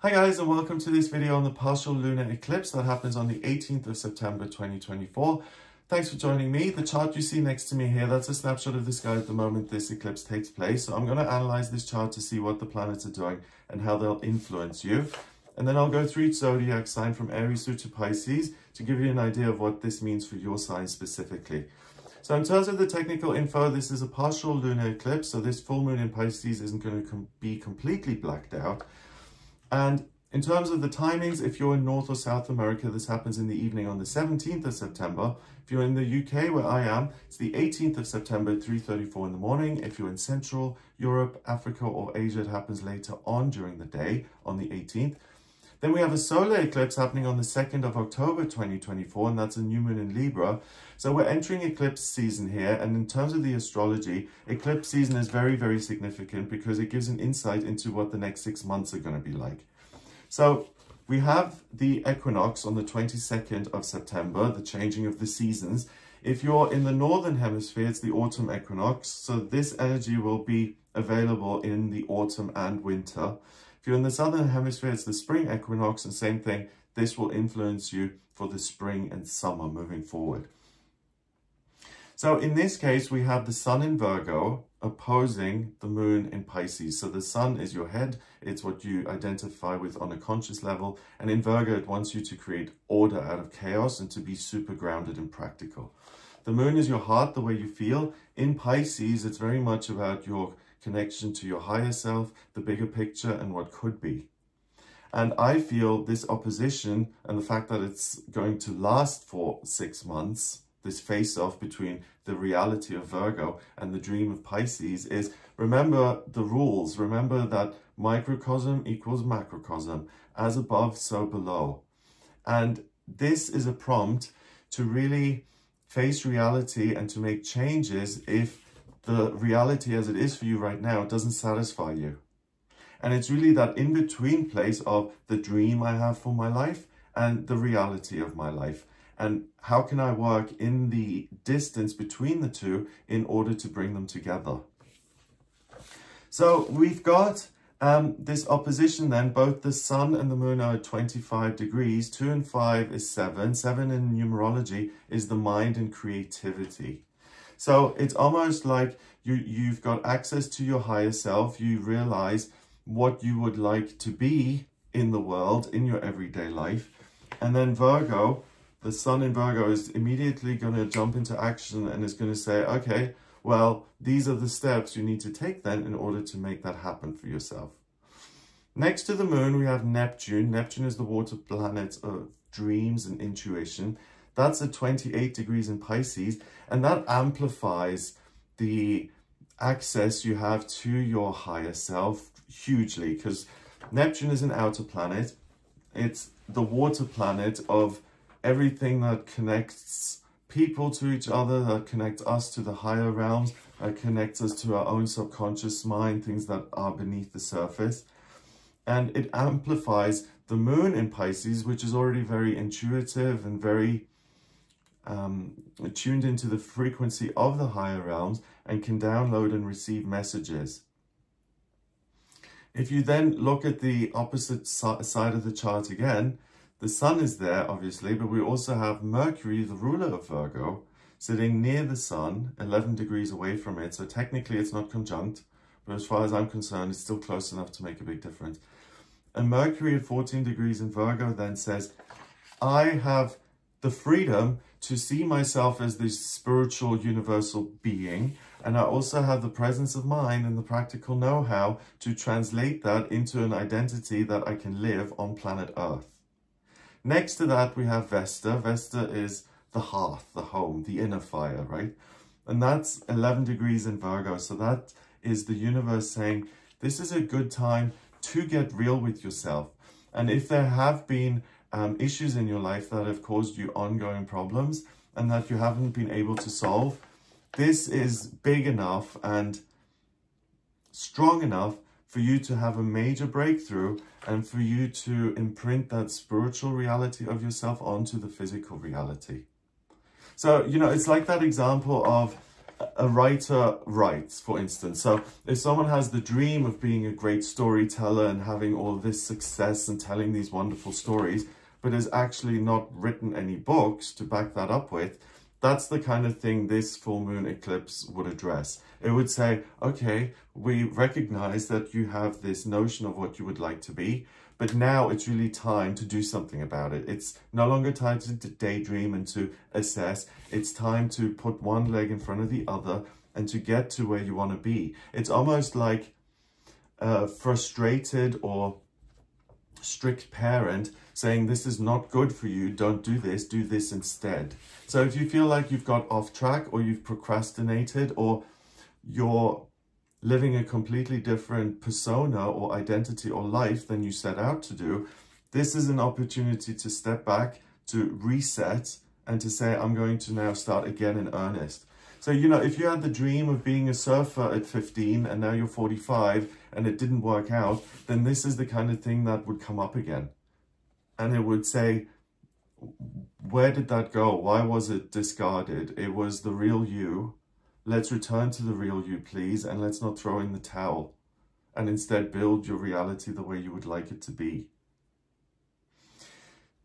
Hi guys and welcome to this video on the partial lunar eclipse that happens on the 18th of September 2024. Thanks for joining me. The chart you see next to me here, that's a snapshot of the sky at the moment this eclipse takes place. So I'm going to analyze this chart to see what the planets are doing and how they'll influence you. And then I'll go through each zodiac sign from Aries through to Pisces to give you an idea of what this means for your sign specifically. So in terms of the technical info, this is a partial lunar eclipse. So this full moon in Pisces isn't going to com be completely blacked out. And in terms of the timings, if you're in North or South America, this happens in the evening on the 17th of September. If you're in the UK, where I am, it's the 18th of September, 3.34 in the morning. If you're in Central Europe, Africa, or Asia, it happens later on during the day on the 18th. Then we have a solar eclipse happening on the 2nd of October 2024, and that's a new moon in Libra. So we're entering eclipse season here, and in terms of the astrology, eclipse season is very, very significant because it gives an insight into what the next six months are going to be like. So we have the equinox on the 22nd of September, the changing of the seasons. If you're in the northern hemisphere, it's the autumn equinox. So this energy will be available in the autumn and winter. If you're in the southern hemisphere, it's the spring equinox and same thing. This will influence you for the spring and summer moving forward. So in this case, we have the sun in Virgo opposing the moon in Pisces. So the sun is your head. It's what you identify with on a conscious level. And in Virgo, it wants you to create order out of chaos and to be super grounded and practical. The moon is your heart, the way you feel. In Pisces, it's very much about your connection to your higher self, the bigger picture, and what could be. And I feel this opposition and the fact that it's going to last for six months, this face-off between the reality of Virgo and the dream of Pisces is remember the rules. Remember that microcosm equals macrocosm, as above, so below. And this is a prompt to really face reality and to make changes if the reality as it is for you right now doesn't satisfy you. And it's really that in-between place of the dream I have for my life and the reality of my life. And how can I work in the distance between the two in order to bring them together? So we've got um, this opposition then, both the sun and the moon are 25 degrees. 2 and 5 is 7. 7 in numerology is the mind and creativity. So it's almost like you, you've got access to your higher self. You realize what you would like to be in the world, in your everyday life. And then Virgo, the sun in Virgo is immediately going to jump into action and is going to say, okay, well, these are the steps you need to take then in order to make that happen for yourself. Next to the moon, we have Neptune. Neptune is the water planet of dreams and intuition. That's at 28 degrees in Pisces, and that amplifies the access you have to your higher self hugely because Neptune is an outer planet. It's the water planet of everything that connects people to each other, that connects us to the higher realms, that connects us to our own subconscious mind, things that are beneath the surface. And it amplifies the moon in Pisces, which is already very intuitive and very um, tuned into the frequency of the higher realms and can download and receive messages. If you then look at the opposite side of the chart again, the sun is there, obviously, but we also have Mercury, the ruler of Virgo, sitting near the sun, 11 degrees away from it. So technically it's not conjunct, but as far as I'm concerned, it's still close enough to make a big difference. And Mercury at 14 degrees in Virgo then says, I have the freedom to see myself as this spiritual universal being. And I also have the presence of mind and the practical know-how to translate that into an identity that I can live on planet Earth. Next to that, we have Vesta. Vesta is the hearth, the home, the inner fire, right? And that's 11 degrees in Virgo. So that is the universe saying, this is a good time to get real with yourself. And if there have been um, issues in your life that have caused you ongoing problems and that you haven't been able to solve, this is big enough and strong enough for you to have a major breakthrough and for you to imprint that spiritual reality of yourself onto the physical reality. So, you know, it's like that example of a writer writes, for instance. So if someone has the dream of being a great storyteller and having all this success and telling these wonderful stories, but has actually not written any books to back that up with, that's the kind of thing this full moon eclipse would address. It would say, okay, we recognize that you have this notion of what you would like to be, but now it's really time to do something about it. It's no longer time to daydream and to assess. It's time to put one leg in front of the other and to get to where you want to be. It's almost like a frustrated or strict parent saying this is not good for you, don't do this, do this instead. So if you feel like you've got off track or you've procrastinated or you're living a completely different persona or identity or life than you set out to do, this is an opportunity to step back, to reset, and to say, I'm going to now start again in earnest. So, you know, if you had the dream of being a surfer at 15 and now you're 45 and it didn't work out, then this is the kind of thing that would come up again. And it would say, where did that go? Why was it discarded? It was the real you Let's return to the real you, please, and let's not throw in the towel and instead build your reality the way you would like it to be.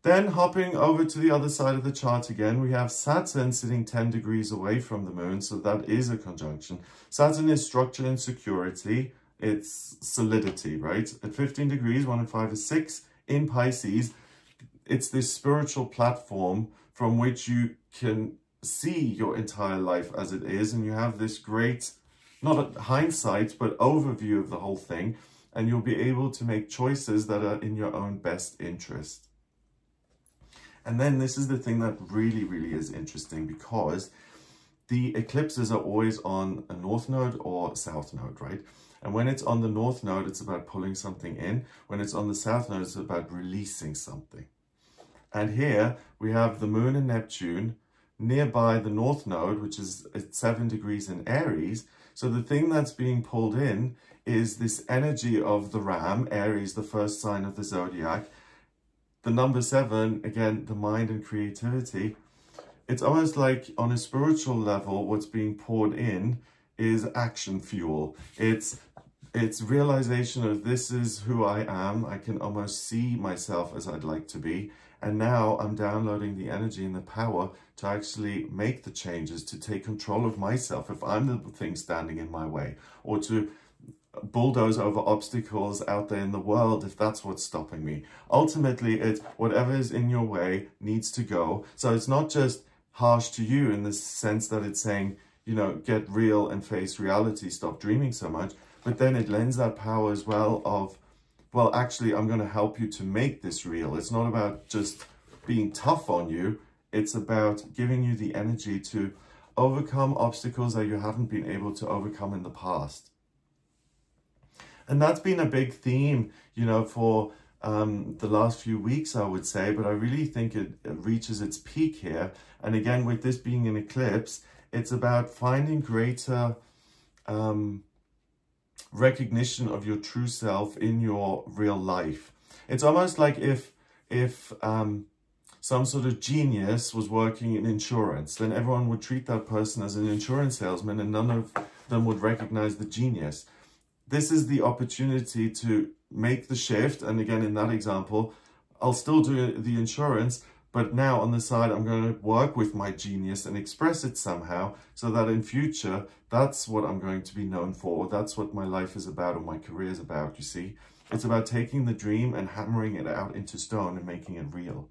Then hopping over to the other side of the chart again, we have Saturn sitting 10 degrees away from the moon, so that is a conjunction. Saturn is structure and security, it's solidity, right? At 15 degrees, 1 and 5 is 6. In Pisces, it's this spiritual platform from which you can see your entire life as it is and you have this great, not hindsight, but overview of the whole thing and you'll be able to make choices that are in your own best interest. And then this is the thing that really, really is interesting because the eclipses are always on a north node or south node, right? And when it's on the north node, it's about pulling something in. When it's on the south node, it's about releasing something. And here we have the moon and Neptune nearby the north node, which is at seven degrees in Aries. So the thing that's being pulled in is this energy of the ram, Aries, the first sign of the zodiac. The number seven, again, the mind and creativity. It's almost like on a spiritual level, what's being poured in is action fuel. It's it's realization of this is who I am. I can almost see myself as I'd like to be. And now I'm downloading the energy and the power to actually make the changes, to take control of myself if I'm the thing standing in my way, or to bulldoze over obstacles out there in the world if that's what's stopping me. Ultimately, it's whatever is in your way needs to go. So it's not just harsh to you in the sense that it's saying, you know, get real and face reality, stop dreaming so much. But then it lends that power as well of well, actually, I'm going to help you to make this real. It's not about just being tough on you. It's about giving you the energy to overcome obstacles that you haven't been able to overcome in the past. And that's been a big theme, you know, for um, the last few weeks, I would say, but I really think it, it reaches its peak here. And again, with this being an eclipse, it's about finding greater um, recognition of your true self in your real life. It's almost like if if um, some sort of genius was working in insurance, then everyone would treat that person as an insurance salesman and none of them would recognize the genius. This is the opportunity to make the shift. And again, in that example, I'll still do the insurance, but now on the side, I'm going to work with my genius and express it somehow so that in future, that's what I'm going to be known for. That's what my life is about or my career is about, you see. It's about taking the dream and hammering it out into stone and making it real.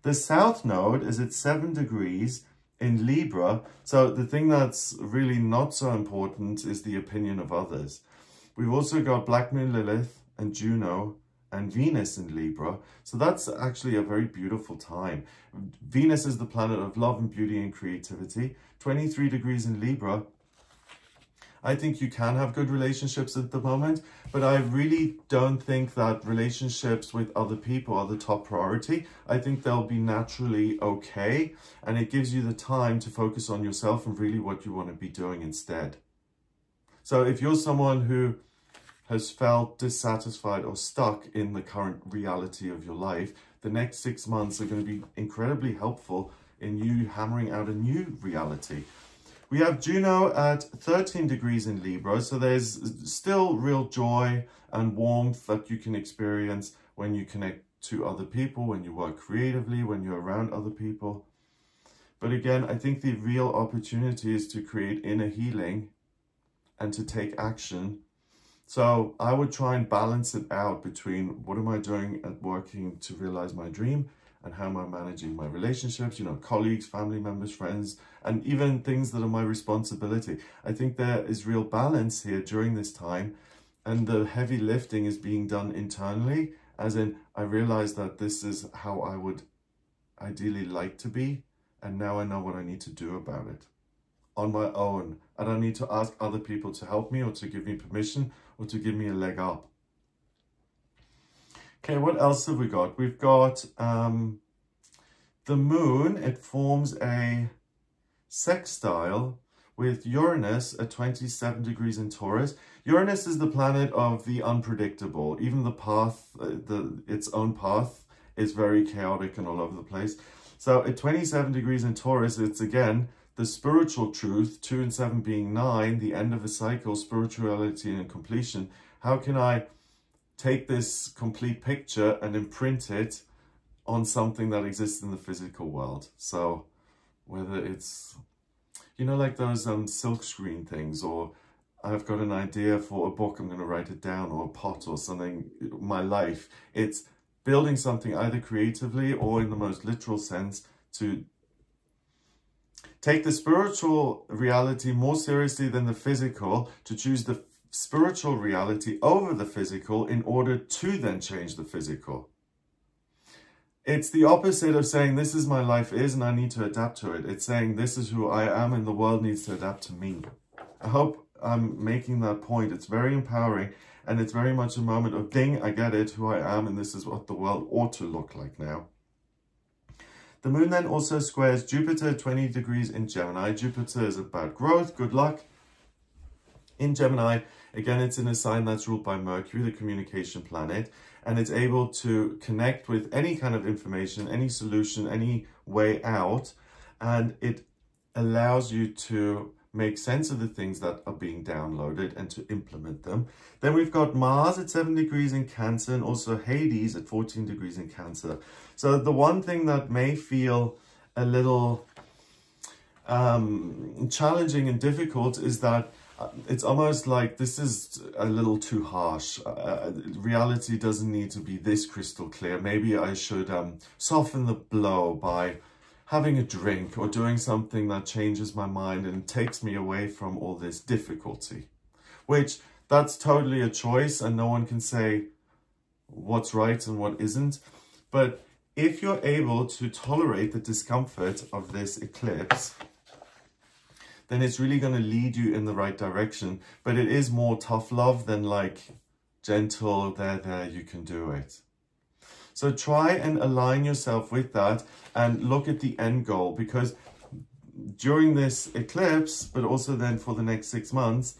The south node is at 7 degrees in Libra. So the thing that's really not so important is the opinion of others. We've also got Black Moon Lilith and Juno and Venus in Libra. So that's actually a very beautiful time. Venus is the planet of love and beauty and creativity. 23 degrees in Libra. I think you can have good relationships at the moment, but I really don't think that relationships with other people are the top priority. I think they'll be naturally okay, and it gives you the time to focus on yourself and really what you want to be doing instead. So if you're someone who has felt dissatisfied or stuck in the current reality of your life, the next six months are going to be incredibly helpful in you hammering out a new reality. We have Juno at 13 degrees in Libra, so there's still real joy and warmth that you can experience when you connect to other people, when you work creatively, when you're around other people. But again, I think the real opportunity is to create inner healing and to take action. So I would try and balance it out between what am I doing at working to realize my dream and how am I managing my relationships, you know, colleagues, family members, friends, and even things that are my responsibility. I think there is real balance here during this time and the heavy lifting is being done internally as in I realize that this is how I would ideally like to be and now I know what I need to do about it on my own. I don't need to ask other people to help me or to give me permission or to give me a leg up. Okay, what else have we got? We've got um, the moon. It forms a sextile with Uranus at 27 degrees in Taurus. Uranus is the planet of the unpredictable. Even the path, uh, the its own path is very chaotic and all over the place. So at 27 degrees in Taurus, it's again the spiritual truth, 2 and 7 being 9, the end of a cycle, spirituality and completion. How can I take this complete picture and imprint it on something that exists in the physical world? So whether it's, you know, like those um, silk screen things or I've got an idea for a book, I'm going to write it down or a pot or something, my life. It's building something either creatively or in the most literal sense to Take the spiritual reality more seriously than the physical to choose the spiritual reality over the physical in order to then change the physical. It's the opposite of saying this is my life is and I need to adapt to it. It's saying this is who I am and the world needs to adapt to me. I hope I'm making that point. It's very empowering and it's very much a moment of ding, I get it, who I am and this is what the world ought to look like now. The moon then also squares Jupiter 20 degrees in Gemini. Jupiter is about growth, good luck. In Gemini, again, it's in a sign that's ruled by Mercury, the communication planet, and it's able to connect with any kind of information, any solution, any way out, and it allows you to make sense of the things that are being downloaded and to implement them. Then we've got Mars at 7 degrees in Cancer and also Hades at 14 degrees in Cancer. So the one thing that may feel a little um, challenging and difficult is that uh, it's almost like this is a little too harsh. Uh, uh, reality doesn't need to be this crystal clear. Maybe I should um, soften the blow by having a drink or doing something that changes my mind and takes me away from all this difficulty. Which, that's totally a choice and no one can say what's right and what isn't. But if you're able to tolerate the discomfort of this eclipse, then it's really going to lead you in the right direction. But it is more tough love than like gentle, there, there, you can do it. So try and align yourself with that and look at the end goal because during this eclipse, but also then for the next six months,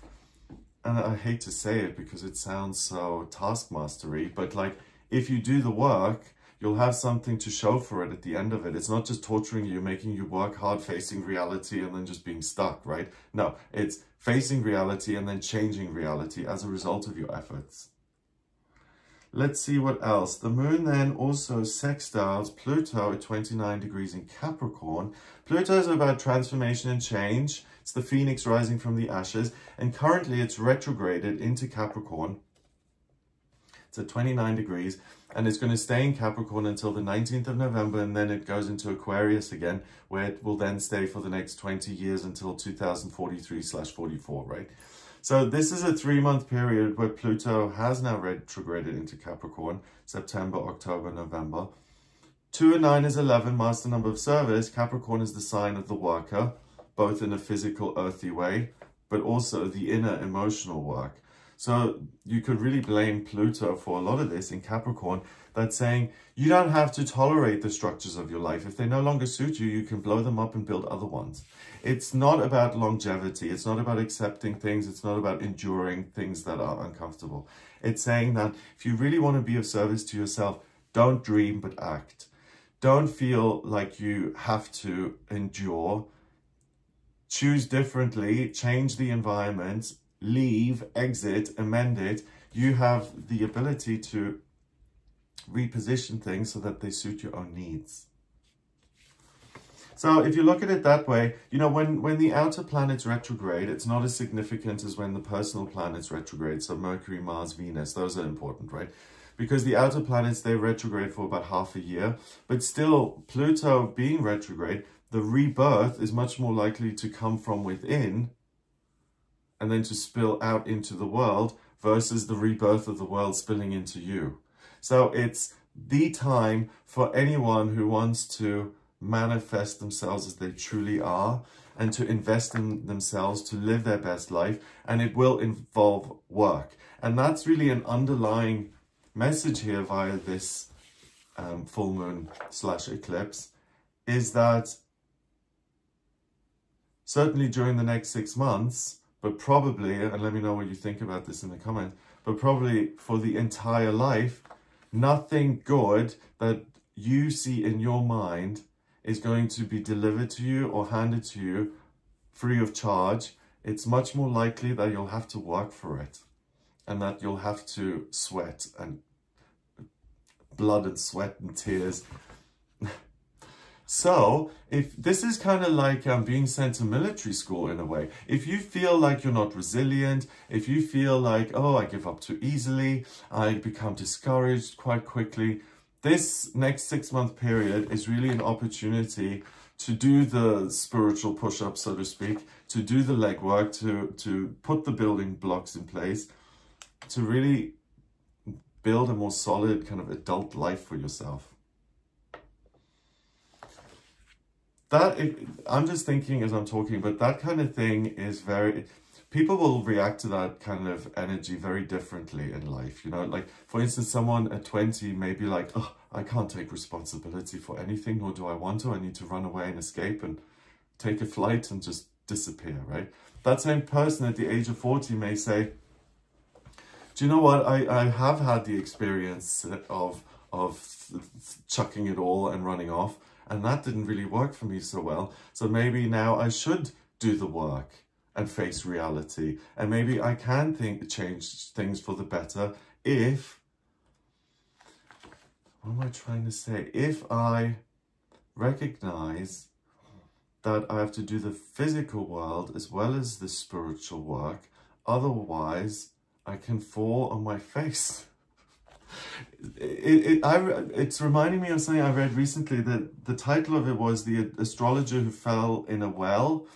and I hate to say it because it sounds so taskmastery, but like if you do the work, you'll have something to show for it at the end of it. It's not just torturing you, making you work hard, facing reality and then just being stuck, right? No, it's facing reality and then changing reality as a result of your efforts. Let's see what else. The moon then also sextiles Pluto at 29 degrees in Capricorn. Pluto is about transformation and change. It's the phoenix rising from the ashes. And currently it's retrograded into Capricorn. It's at 29 degrees. And it's going to stay in Capricorn until the 19th of November. And then it goes into Aquarius again, where it will then stay for the next 20 years until 2043 slash 44, right? So this is a three-month period where Pluto has now retrograded into Capricorn, September, October, November. 2 and 9 is 11, master number of service. Capricorn is the sign of the worker, both in a physical, earthy way, but also the inner emotional work. So you could really blame Pluto for a lot of this in Capricorn that's saying you don't have to tolerate the structures of your life. If they no longer suit you, you can blow them up and build other ones. It's not about longevity. It's not about accepting things. It's not about enduring things that are uncomfortable. It's saying that if you really want to be of service to yourself, don't dream, but act. Don't feel like you have to endure. choose differently, change the environment, leave, exit, amend it, you have the ability to reposition things so that they suit your own needs. So if you look at it that way, you know, when, when the outer planets retrograde, it's not as significant as when the personal planets retrograde. So Mercury, Mars, Venus, those are important, right? Because the outer planets, they retrograde for about half a year. But still, Pluto being retrograde, the rebirth is much more likely to come from within and then to spill out into the world versus the rebirth of the world spilling into you. So it's the time for anyone who wants to manifest themselves as they truly are and to invest in themselves to live their best life and it will involve work and that's really an underlying message here via this um, full moon slash eclipse is that certainly during the next six months but probably and let me know what you think about this in the comments, but probably for the entire life nothing good that you see in your mind is going to be delivered to you or handed to you free of charge, it's much more likely that you'll have to work for it and that you'll have to sweat and blood and sweat and tears. So if this is kind of like um, being sent to military school in a way, if you feel like you're not resilient, if you feel like, oh, I give up too easily, I become discouraged quite quickly, this next six month period is really an opportunity to do the spiritual push-up, so to speak, to do the legwork, to, to put the building blocks in place, to really build a more solid kind of adult life for yourself. That, I'm just thinking as I'm talking, but that kind of thing is very, people will react to that kind of energy very differently in life. You know, like for instance, someone at 20 may be like, oh, I can't take responsibility for anything, nor do I want to. I need to run away and escape and take a flight and just disappear, right? That same person at the age of 40 may say, do you know what? I, I have had the experience of, of chucking it all and running off, and that didn't really work for me so well. So maybe now I should do the work and face reality. And maybe I can think change things for the better if, what am I trying to say? If I recognize that I have to do the physical world as well as the spiritual work. Otherwise, I can fall on my face. It, it, I, it's reminding me of something I read recently that the title of it was The Astrologer Who Fell in a Well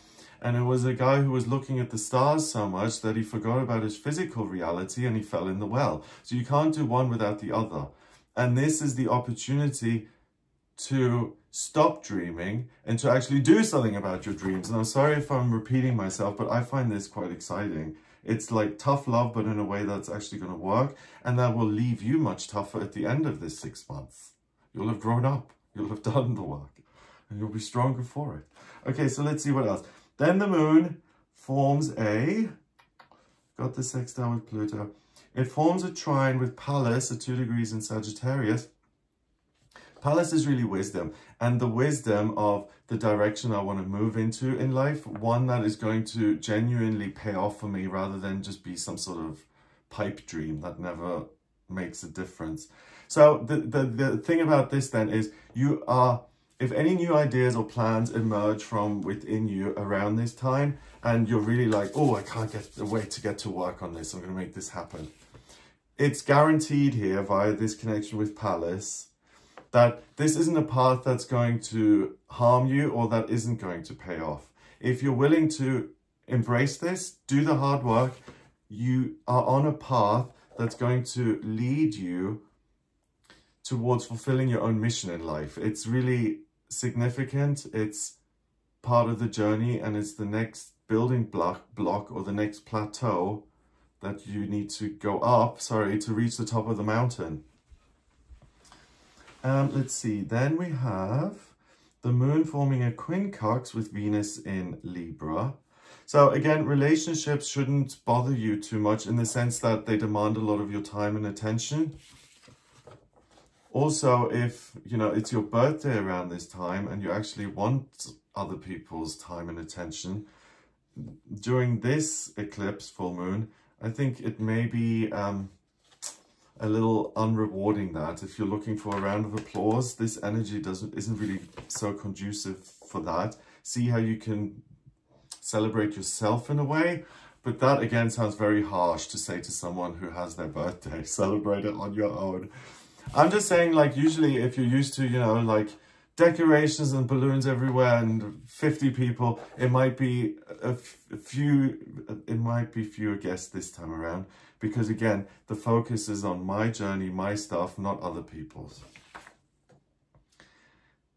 and it was a guy who was looking at the stars so much that he forgot about his physical reality and he fell in the well. So you can't do one without the other. And this is the opportunity to stop dreaming and to actually do something about your dreams. And I'm sorry if I'm repeating myself, but I find this quite exciting. It's like tough love, but in a way that's actually going to work. And that will leave you much tougher at the end of this six months. You'll have grown up. You'll have done the work. And you'll be stronger for it. Okay, so let's see what else. Then the moon forms a, got the sextile with Pluto, it forms a trine with Pallas at two degrees in Sagittarius. Pallas is really wisdom and the wisdom of the direction I want to move into in life, one that is going to genuinely pay off for me rather than just be some sort of pipe dream that never makes a difference. So the, the, the thing about this then is you are if any new ideas or plans emerge from within you around this time and you're really like, oh, I can't get the way to get to work on this, I'm going to make this happen. It's guaranteed here via this connection with Pallas that this isn't a path that's going to harm you or that isn't going to pay off. If you're willing to embrace this, do the hard work, you are on a path that's going to lead you towards fulfilling your own mission in life. It's really significant. It's part of the journey and it's the next building block, block or the next plateau that you need to go up, sorry, to reach the top of the mountain. Um, let's see, then we have the moon forming a quincunx with Venus in Libra. So again, relationships shouldn't bother you too much in the sense that they demand a lot of your time and attention. Also, if, you know, it's your birthday around this time and you actually want other people's time and attention, during this eclipse full moon, I think it may be um, a little unrewarding that. If you're looking for a round of applause, this energy doesn't isn't really so conducive for that. See how you can celebrate yourself in a way. But that again sounds very harsh to say to someone who has their birthday, celebrate it on your own. I'm just saying like usually if you're used to, you know, like decorations and balloons everywhere and 50 people, it might be a, few, it might be fewer guests this time around because again, the focus is on my journey, my stuff, not other people's.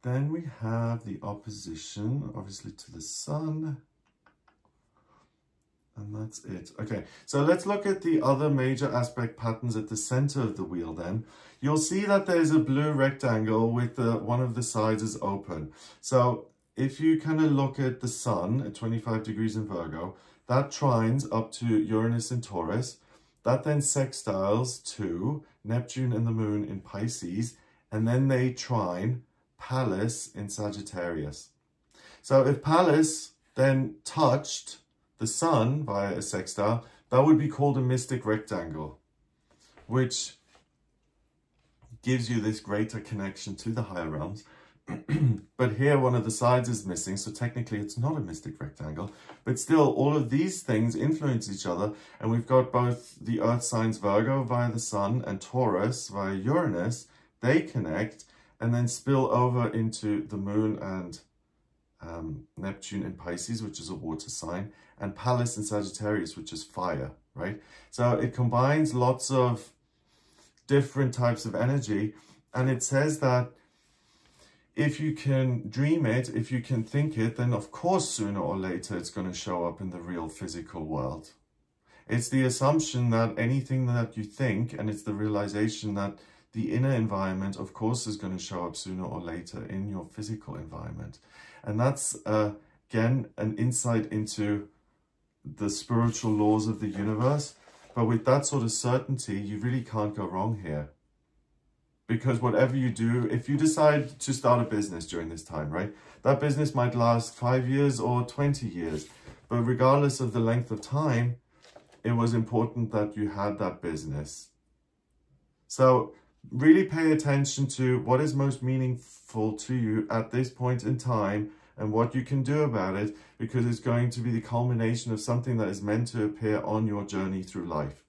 Then we have the opposition, obviously to the sun. And that's it. Okay, so let's look at the other major aspect patterns at the center of the wheel then. You'll see that there's a blue rectangle with the, one of the sides is open. So if you kind of look at the sun at 25 degrees in Virgo, that trines up to Uranus in Taurus. That then sextiles to Neptune and the moon in Pisces. And then they trine Pallas in Sagittarius. So if Pallas then touched the sun via a sextile, that would be called a mystic rectangle, which gives you this greater connection to the higher realms. but here one of the sides is missing, so technically it's not a mystic rectangle. But still, all of these things influence each other, and we've got both the earth signs Virgo via the sun and Taurus via Uranus. They connect and then spill over into the moon and um, Neptune in Pisces, which is a water sign, and Pallas in Sagittarius, which is fire, right? So it combines lots of different types of energy, and it says that if you can dream it, if you can think it, then of course sooner or later it's going to show up in the real physical world. It's the assumption that anything that you think, and it's the realization that the inner environment, of course, is going to show up sooner or later in your physical environment. And that's, uh, again, an insight into the spiritual laws of the universe. But with that sort of certainty, you really can't go wrong here. Because whatever you do, if you decide to start a business during this time, right? That business might last five years or 20 years. But regardless of the length of time, it was important that you had that business. So really pay attention to what is most meaningful to you at this point in time and what you can do about it because it's going to be the culmination of something that is meant to appear on your journey through life.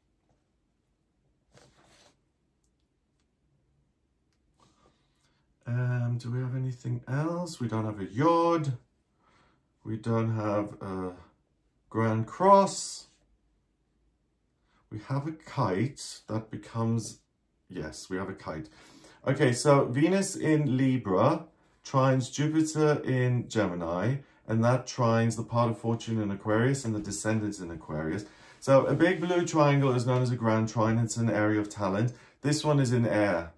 Um, do we have anything else? We don't have a yod. We don't have a grand cross. We have a kite that becomes Yes, we have a kite. Okay, so Venus in Libra trines Jupiter in Gemini, and that trines the part of fortune in Aquarius and the descendants in Aquarius. So a big blue triangle is known as a grand trine. It's an area of talent. This one is in air.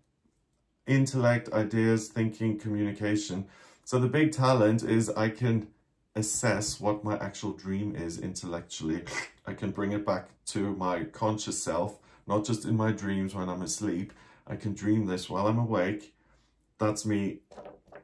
Intellect, ideas, thinking, communication. So the big talent is I can assess what my actual dream is intellectually. I can bring it back to my conscious self not just in my dreams when I'm asleep. I can dream this while I'm awake. That's me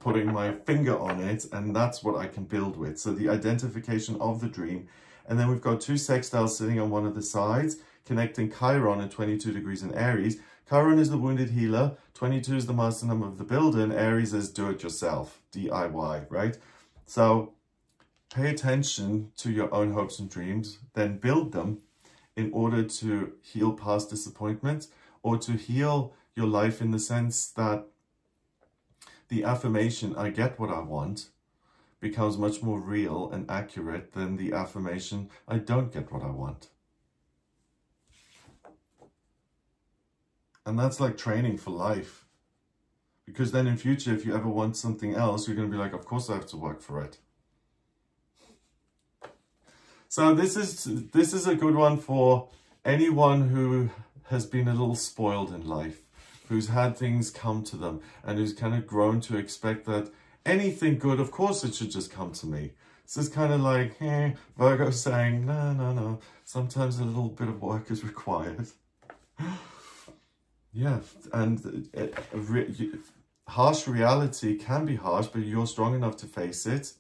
putting my finger on it and that's what I can build with. So the identification of the dream. And then we've got two sextiles sitting on one of the sides, connecting Chiron at 22 degrees in Aries. Chiron is the wounded healer, 22 is the master number of the builder, and Aries is do-it-yourself, DIY, right? So pay attention to your own hopes and dreams, then build them in order to heal past disappointments or to heal your life in the sense that the affirmation, I get what I want, becomes much more real and accurate than the affirmation, I don't get what I want. And that's like training for life. Because then in future, if you ever want something else, you're going to be like, of course I have to work for it. So this is this is a good one for anyone who has been a little spoiled in life, who's had things come to them and who's kind of grown to expect that anything good, of course it should just come to me. This is kind of like eh, Virgo saying, no, no, no, sometimes a little bit of work is required. yeah, and it, re harsh reality can be harsh, but you're strong enough to face it.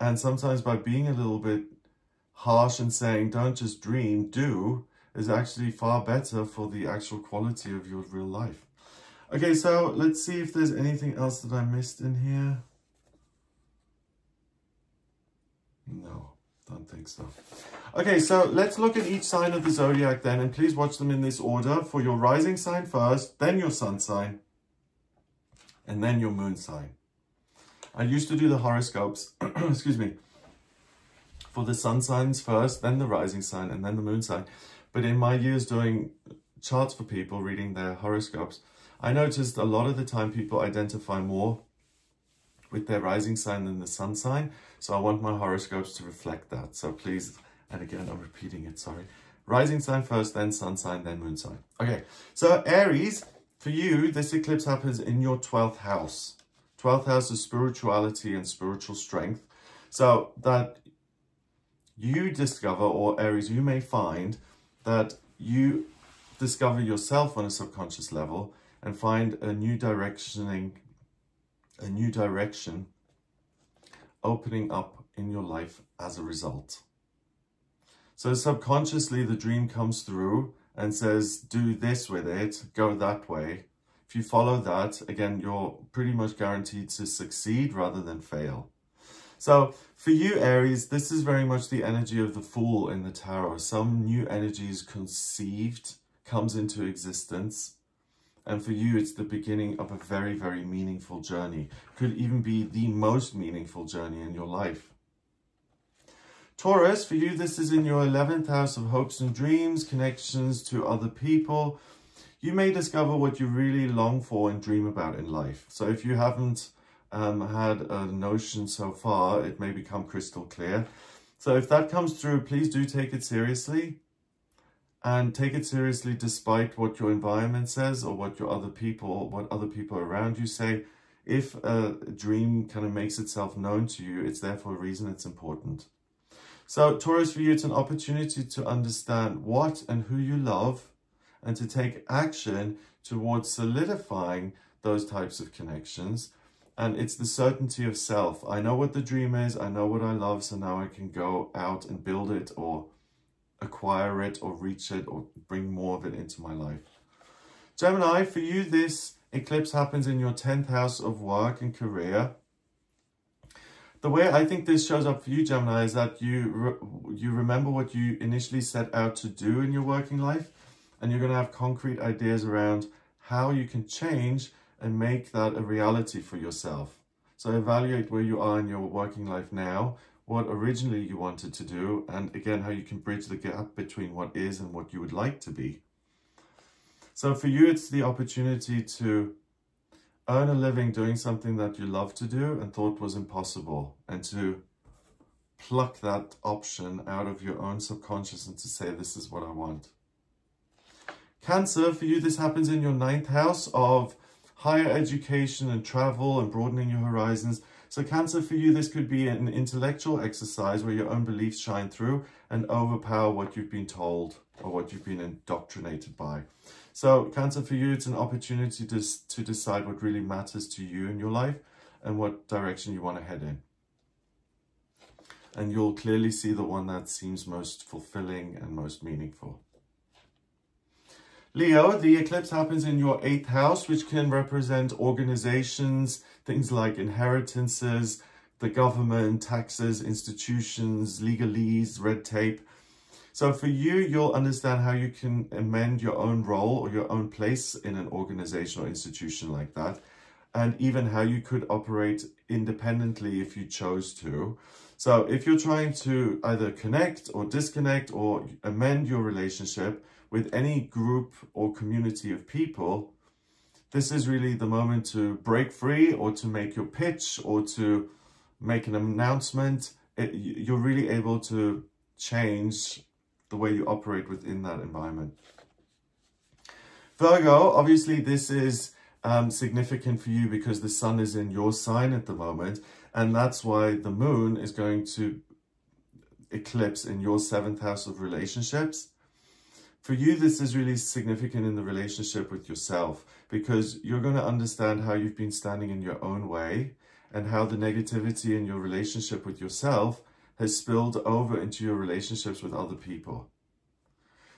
And sometimes by being a little bit harsh and saying, don't just dream, do, is actually far better for the actual quality of your real life. Okay, so let's see if there's anything else that I missed in here. No, don't think so. Okay, so let's look at each sign of the zodiac then, and please watch them in this order. For your rising sign first, then your sun sign, and then your moon sign. I used to do the horoscopes, excuse me, for the sun signs first, then the rising sign, and then the moon sign. But in my years doing charts for people, reading their horoscopes, I noticed a lot of the time people identify more with their rising sign than the sun sign. So I want my horoscopes to reflect that. So please, and again, I'm repeating it, sorry. Rising sign first, then sun sign, then moon sign. Okay, so Aries, for you, this eclipse happens in your 12th house. 12th house is spirituality and spiritual strength. So that you discover, or Aries, you may find that you discover yourself on a subconscious level and find a new directioning a new direction opening up in your life as a result. So subconsciously, the dream comes through and says, do this with it, go that way. If you follow that, again, you're pretty much guaranteed to succeed rather than fail. So for you, Aries, this is very much the energy of the Fool in the Tarot. Some new energy is conceived, comes into existence, and for you, it's the beginning of a very, very meaningful journey. Could even be the most meaningful journey in your life. Taurus, for you, this is in your 11th house of hopes and dreams, connections to other people. You may discover what you really long for and dream about in life. So if you haven't um, had a notion so far, it may become crystal clear. So if that comes through, please do take it seriously and take it seriously despite what your environment says or what your other people, what other people around you say. If a dream kind of makes itself known to you, it's there for a reason, it's important. So Taurus, for you, it's an opportunity to understand what and who you love and to take action towards solidifying those types of connections. And it's the certainty of self. I know what the dream is. I know what I love. So now I can go out and build it or acquire it or reach it or bring more of it into my life. Gemini, for you, this eclipse happens in your 10th house of work and career. The way I think this shows up for you, Gemini, is that you, re you remember what you initially set out to do in your working life, and you're going to have concrete ideas around how you can change and make that a reality for yourself. So evaluate where you are in your working life now what originally you wanted to do, and again, how you can bridge the gap between what is and what you would like to be. So for you, it's the opportunity to earn a living doing something that you love to do and thought was impossible, and to pluck that option out of your own subconscious and to say, this is what I want. Cancer, for you, this happens in your ninth house of higher education and travel and broadening your horizons. So Cancer, for you, this could be an intellectual exercise where your own beliefs shine through and overpower what you've been told or what you've been indoctrinated by. So Cancer, for you, it's an opportunity to, to decide what really matters to you in your life and what direction you want to head in. And you'll clearly see the one that seems most fulfilling and most meaningful. Leo, the eclipse happens in your eighth house, which can represent organizations, things like inheritances, the government, taxes, institutions, legalese, red tape. So for you, you'll understand how you can amend your own role or your own place in an organization or institution like that. And even how you could operate independently if you chose to. So if you're trying to either connect or disconnect or amend your relationship, with any group or community of people, this is really the moment to break free or to make your pitch or to make an announcement. It, you're really able to change the way you operate within that environment. Virgo, obviously this is um, significant for you because the sun is in your sign at the moment. And that's why the moon is going to eclipse in your seventh house of relationships. For you, this is really significant in the relationship with yourself because you're going to understand how you've been standing in your own way and how the negativity in your relationship with yourself has spilled over into your relationships with other people.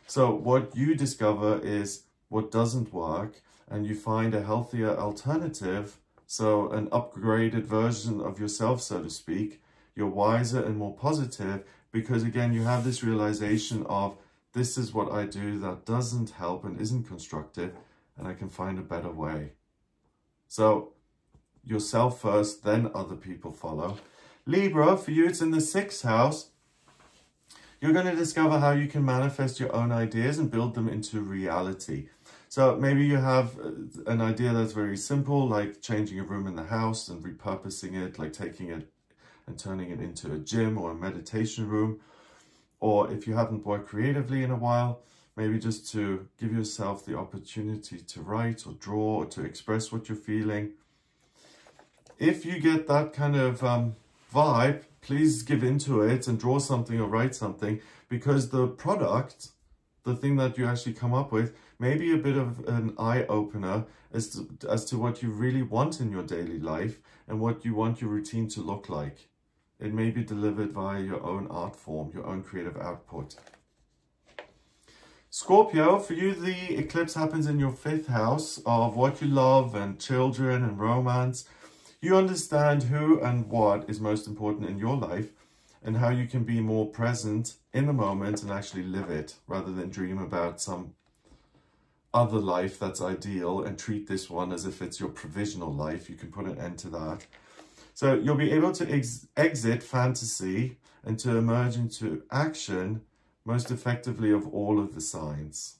So what you discover is what doesn't work and you find a healthier alternative, so an upgraded version of yourself, so to speak, you're wiser and more positive because again, you have this realization of this is what I do that doesn't help and isn't constructive and I can find a better way. So yourself first, then other people follow. Libra, for you, it's in the sixth house. You're going to discover how you can manifest your own ideas and build them into reality. So maybe you have uh, an idea that's very simple, like changing a room in the house and repurposing it, like taking it and turning it into a gym or a meditation room. Or if you haven't worked creatively in a while, maybe just to give yourself the opportunity to write or draw or to express what you're feeling. If you get that kind of um, vibe, please give into it and draw something or write something because the product, the thing that you actually come up with, may be a bit of an eye-opener as to, as to what you really want in your daily life and what you want your routine to look like. It may be delivered via your own art form, your own creative output. Scorpio, for you, the eclipse happens in your fifth house of what you love and children and romance. You understand who and what is most important in your life and how you can be more present in the moment and actually live it rather than dream about some other life that's ideal and treat this one as if it's your provisional life. You can put an end to that. So you'll be able to ex exit fantasy and to emerge into action most effectively of all of the signs.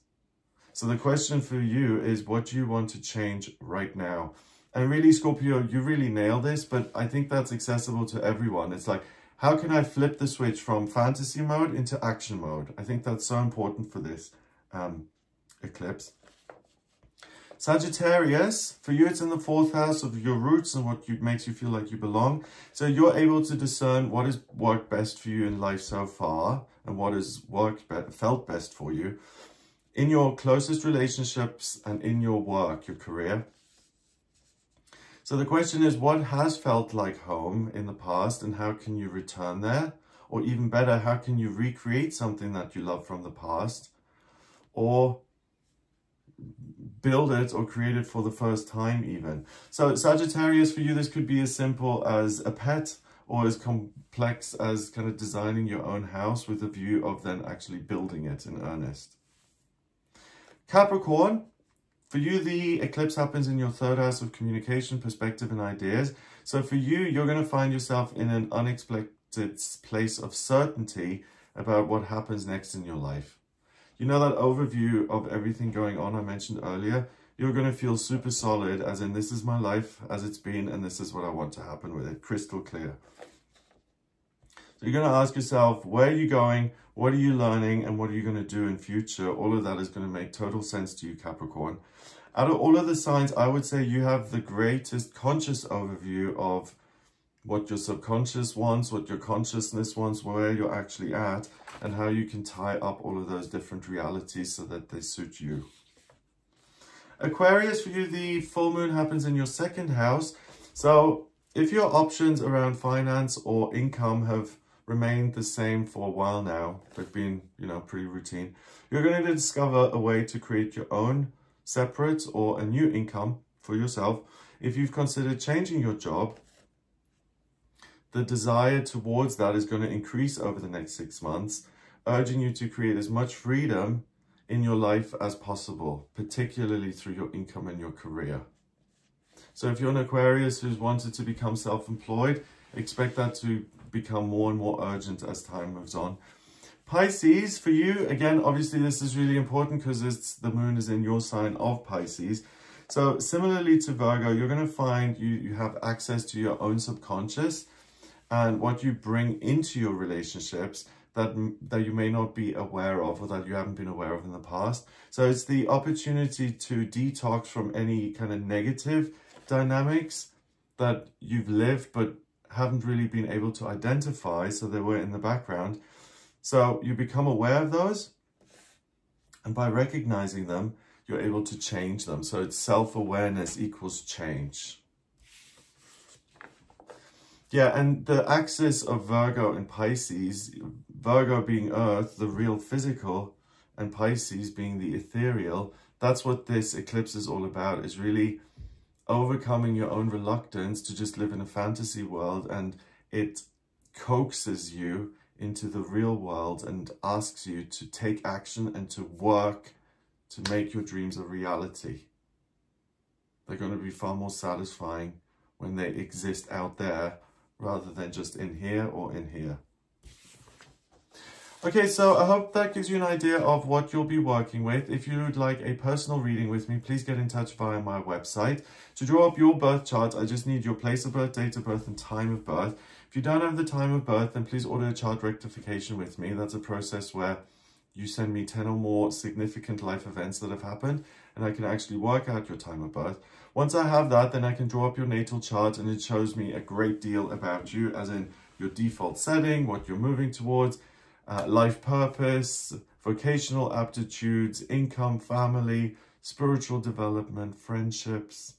So the question for you is what do you want to change right now? And really, Scorpio, you really nail this, but I think that's accessible to everyone. It's like, how can I flip the switch from fantasy mode into action mode? I think that's so important for this um, eclipse. Sagittarius, for you, it's in the fourth house of your roots and what you, makes you feel like you belong. So you're able to discern what has worked best for you in life so far and what has worked, be felt best for you in your closest relationships and in your work, your career. So the question is, what has felt like home in the past and how can you return there? Or even better, how can you recreate something that you love from the past? Or build it or create it for the first time even. So Sagittarius, for you, this could be as simple as a pet or as complex as kind of designing your own house with a view of then actually building it in earnest. Capricorn, for you, the eclipse happens in your third house of communication, perspective, and ideas. So for you, you're going to find yourself in an unexpected place of certainty about what happens next in your life. You know that overview of everything going on I mentioned earlier? You're going to feel super solid, as in this is my life as it's been, and this is what I want to happen with it, crystal clear. So you're going to ask yourself, where are you going? What are you learning? And what are you going to do in future? All of that is going to make total sense to you, Capricorn. Out of all of the signs, I would say you have the greatest conscious overview of what your subconscious wants, what your consciousness wants, where you're actually at, and how you can tie up all of those different realities so that they suit you. Aquarius, for you, the full moon happens in your second house. So if your options around finance or income have remained the same for a while now, they've been, you know, pretty routine, you're going to discover a way to create your own separate or a new income for yourself. If you've considered changing your job, the desire towards that is going to increase over the next six months, urging you to create as much freedom in your life as possible, particularly through your income and your career. So if you're an Aquarius who's wanted to become self-employed, expect that to become more and more urgent as time moves on. Pisces, for you, again, obviously this is really important because the moon is in your sign of Pisces. So similarly to Virgo, you're going to find you, you have access to your own subconscious and what you bring into your relationships that, that you may not be aware of or that you haven't been aware of in the past. So it's the opportunity to detox from any kind of negative dynamics that you've lived but haven't really been able to identify, so they were in the background. So you become aware of those, and by recognizing them, you're able to change them. So it's self-awareness equals change. Yeah, and the axis of Virgo and Pisces, Virgo being Earth, the real physical, and Pisces being the ethereal, that's what this eclipse is all about, is really overcoming your own reluctance to just live in a fantasy world and it coaxes you into the real world and asks you to take action and to work to make your dreams a reality. They're going to be far more satisfying when they exist out there rather than just in here or in here. Okay, so I hope that gives you an idea of what you'll be working with. If you would like a personal reading with me, please get in touch via my website. To draw up your birth chart, I just need your place of birth, date of birth, and time of birth. If you don't have the time of birth, then please order a chart rectification with me. That's a process where you send me 10 or more significant life events that have happened, and I can actually work out your time of birth. Once I have that, then I can draw up your natal chart, and it shows me a great deal about you, as in your default setting, what you're moving towards, uh, life purpose, vocational aptitudes, income, family, spiritual development, friendships,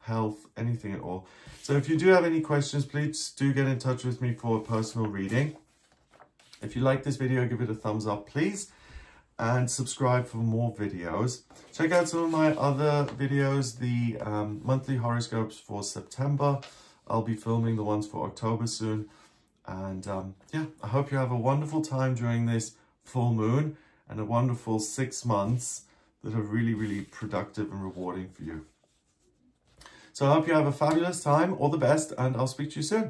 health, anything at all. So if you do have any questions, please do get in touch with me for a personal reading. If you like this video, give it a thumbs up, please. And subscribe for more videos. Check out some of my other videos, the um, monthly horoscopes for September. I'll be filming the ones for October soon. And um, yeah, I hope you have a wonderful time during this full moon and a wonderful six months that are really, really productive and rewarding for you. So I hope you have a fabulous time. All the best and I'll speak to you soon.